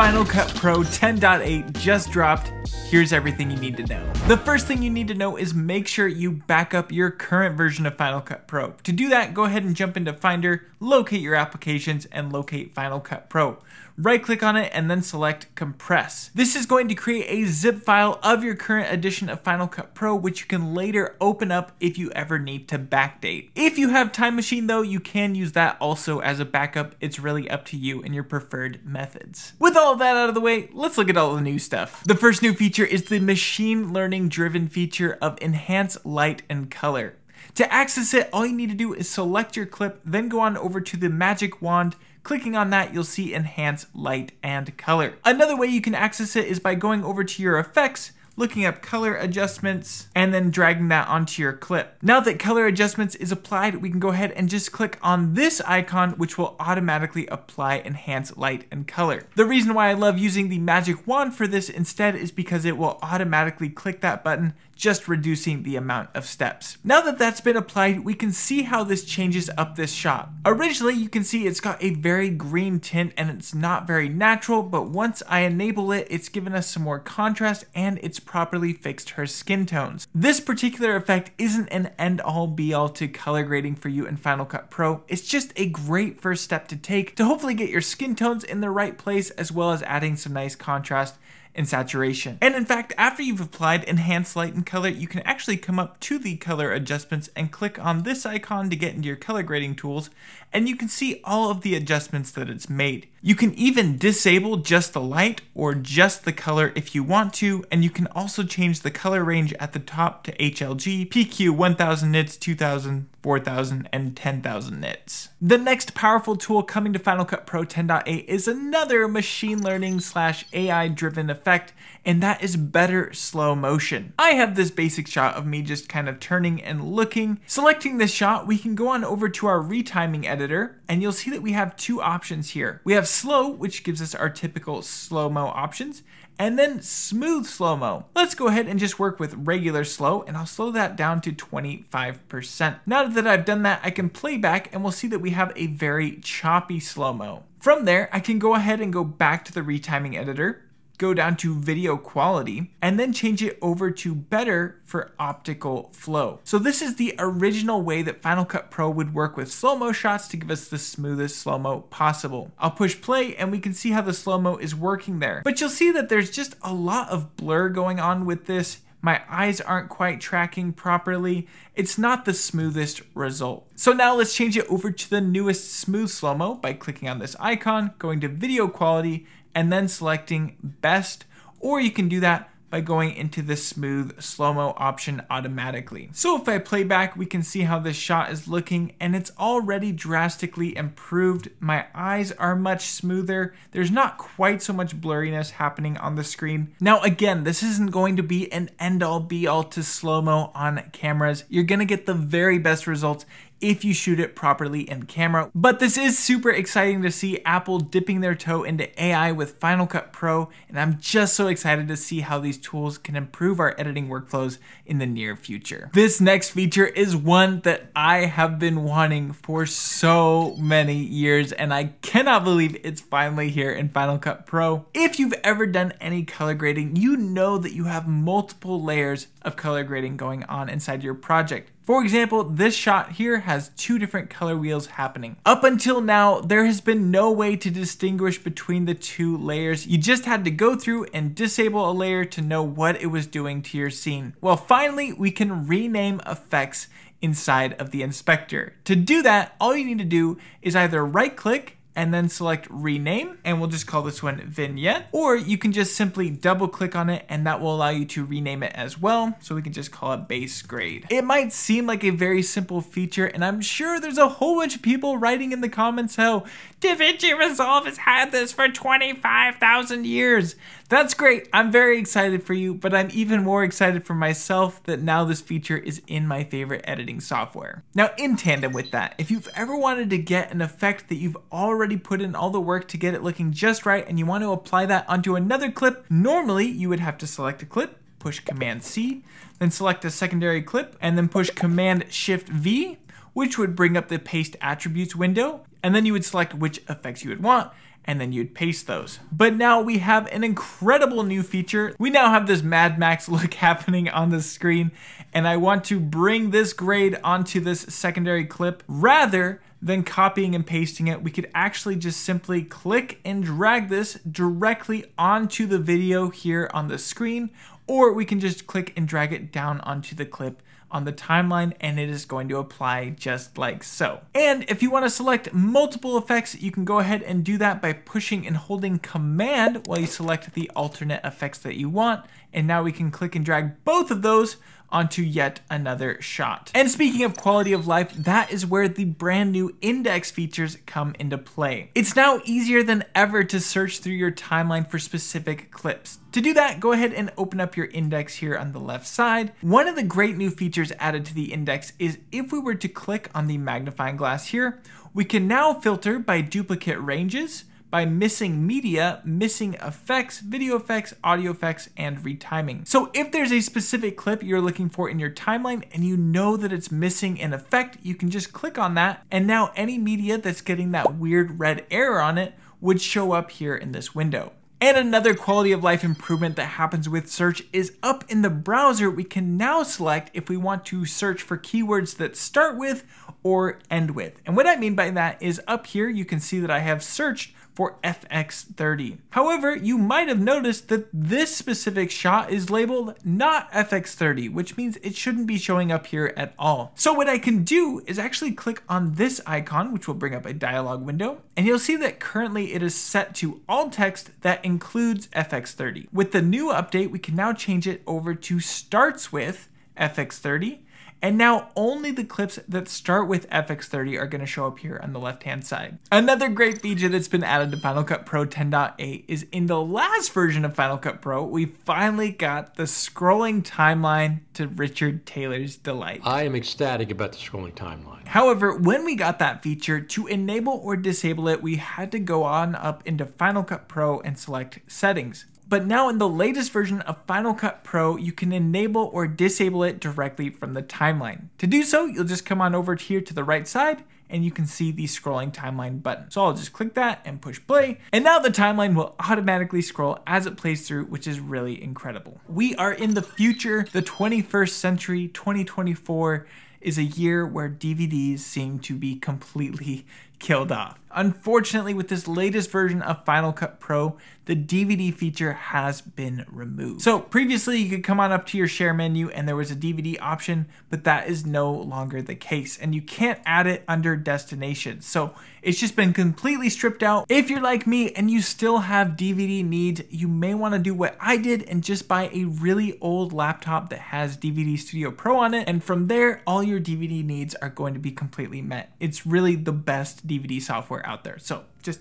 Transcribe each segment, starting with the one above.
Final Cut Pro 10.8 just dropped. Here's everything you need to know. The first thing you need to know is make sure you back up your current version of Final Cut Pro. To do that, go ahead and jump into Finder, locate your applications, and locate Final Cut Pro right click on it and then select compress. This is going to create a zip file of your current edition of Final Cut Pro which you can later open up if you ever need to backdate. If you have Time Machine though, you can use that also as a backup. It's really up to you and your preferred methods. With all that out of the way, let's look at all the new stuff. The first new feature is the machine learning driven feature of enhance light and color. To access it, all you need to do is select your clip, then go on over to the magic wand Clicking on that, you'll see enhance light and color. Another way you can access it is by going over to your effects, looking up color adjustments, and then dragging that onto your clip. Now that color adjustments is applied, we can go ahead and just click on this icon, which will automatically apply enhance light and color. The reason why I love using the magic wand for this instead is because it will automatically click that button just reducing the amount of steps. Now that that's been applied, we can see how this changes up this shot. Originally, you can see it's got a very green tint and it's not very natural, but once I enable it, it's given us some more contrast and it's properly fixed her skin tones. This particular effect isn't an end all be all to color grading for you in Final Cut Pro. It's just a great first step to take to hopefully get your skin tones in the right place as well as adding some nice contrast and saturation. And in fact, after you've applied enhanced light and color, you can actually come up to the color adjustments and click on this icon to get into your color grading tools, and you can see all of the adjustments that it's made. You can even disable just the light or just the color if you want to, and you can also change the color range at the top to HLG, PQ 1000 nits, 2000, 4000, and 10,000 nits. The next powerful tool coming to Final Cut Pro 10.8 is another machine learning slash AI driven effect, and that is better slow motion. I have this basic shot of me just kind of turning and looking. Selecting this shot, we can go on over to our retiming editor, and you'll see that we have two options here. We have slow, which gives us our typical slow-mo options, and then smooth slow-mo. Let's go ahead and just work with regular slow, and I'll slow that down to 25%. Now that I've done that, I can play back, and we'll see that we have a very choppy slow-mo. From there, I can go ahead and go back to the retiming editor, go down to video quality, and then change it over to better for optical flow. So this is the original way that Final Cut Pro would work with slow-mo shots to give us the smoothest slow-mo possible. I'll push play and we can see how the slow-mo is working there. But you'll see that there's just a lot of blur going on with this my eyes aren't quite tracking properly. It's not the smoothest result. So now let's change it over to the newest smooth slow-mo by clicking on this icon, going to video quality, and then selecting best, or you can do that by going into the smooth slow-mo option automatically. So if I play back, we can see how this shot is looking and it's already drastically improved. My eyes are much smoother. There's not quite so much blurriness happening on the screen. Now again, this isn't going to be an end-all be-all to slow-mo on cameras. You're gonna get the very best results if you shoot it properly in camera. But this is super exciting to see Apple dipping their toe into AI with Final Cut Pro, and I'm just so excited to see how these tools can improve our editing workflows in the near future. This next feature is one that I have been wanting for so many years, and I cannot believe it's finally here in Final Cut Pro. If you've ever done any color grading, you know that you have multiple layers of color grading going on inside your project. For example, this shot here has two different color wheels happening. Up until now, there has been no way to distinguish between the two layers. You just had to go through and disable a layer to know what it was doing to your scene. Well, finally, we can rename effects inside of the inspector. To do that, all you need to do is either right click and then select rename and we'll just call this one vignette or you can just simply double click on it and that will allow you to rename it as well so we can just call it base grade. It might seem like a very simple feature and I'm sure there's a whole bunch of people writing in the comments how DaVinci Resolve has had this for 25,000 years. That's great. I'm very excited for you, but I'm even more excited for myself that now this feature is in my favorite editing software. Now, in tandem with that, if you've ever wanted to get an effect that you've already put in all the work to get it looking just right and you want to apply that onto another clip, normally you would have to select a clip, push Command C, then select a secondary clip, and then push Command Shift V, which would bring up the paste attributes window, and then you would select which effects you would want, and then you'd paste those. But now we have an incredible new feature. We now have this Mad Max look happening on the screen, and I want to bring this grade onto this secondary clip rather than copying and pasting it. We could actually just simply click and drag this directly onto the video here on the screen, or we can just click and drag it down onto the clip on the timeline and it is going to apply just like so. And if you want to select multiple effects, you can go ahead and do that by pushing and holding command while you select the alternate effects that you want. And now we can click and drag both of those onto yet another shot. And speaking of quality of life, that is where the brand new index features come into play. It's now easier than ever to search through your timeline for specific clips. To do that, go ahead and open up your index here on the left side. One of the great new features added to the index is if we were to click on the magnifying glass here, we can now filter by duplicate ranges, by missing media, missing effects, video effects, audio effects, and retiming. So if there's a specific clip you're looking for in your timeline and you know that it's missing an effect, you can just click on that and now any media that's getting that weird red error on it would show up here in this window. And another quality of life improvement that happens with search is up in the browser, we can now select if we want to search for keywords that start with or end with. And what I mean by that is up here, you can see that I have searched for FX30. However, you might have noticed that this specific shot is labeled not FX30, which means it shouldn't be showing up here at all. So what I can do is actually click on this icon, which will bring up a dialog window, and you'll see that currently it is set to all text that includes FX30. With the new update, we can now change it over to starts with FX30, and now only the clips that start with FX30 are going to show up here on the left hand side. Another great feature that's been added to Final Cut Pro 10.8 is in the last version of Final Cut Pro, we finally got the scrolling timeline to Richard Taylor's delight. I am ecstatic about the scrolling timeline. However, when we got that feature, to enable or disable it, we had to go on up into Final Cut Pro and select settings. But now in the latest version of Final Cut Pro, you can enable or disable it directly from the timeline. To do so, you'll just come on over here to the right side and you can see the scrolling timeline button. So I'll just click that and push play. And now the timeline will automatically scroll as it plays through, which is really incredible. We are in the future, the 21st century, 2024 is a year where DVDs seem to be completely killed off. Unfortunately, with this latest version of Final Cut Pro, the DVD feature has been removed. So previously you could come on up to your share menu and there was a DVD option, but that is no longer the case and you can't add it under destination. So it's just been completely stripped out. If you're like me and you still have DVD needs, you may want to do what I did and just buy a really old laptop that has DVD Studio Pro on it. And from there, all your DVD needs are going to be completely met. It's really the best DVD software out there. So just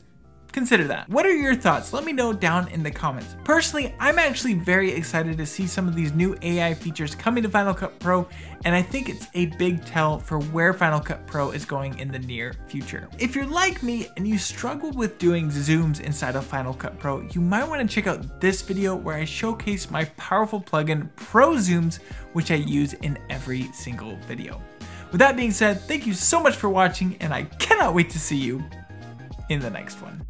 consider that. What are your thoughts? Let me know down in the comments. Personally, I'm actually very excited to see some of these new AI features coming to Final Cut Pro, and I think it's a big tell for where Final Cut Pro is going in the near future. If you're like me and you struggle with doing zooms inside of Final Cut Pro, you might want to check out this video where I showcase my powerful plugin Pro Zooms, which I use in every single video. With that being said, thank you so much for watching, and I cannot wait to see you in the next one.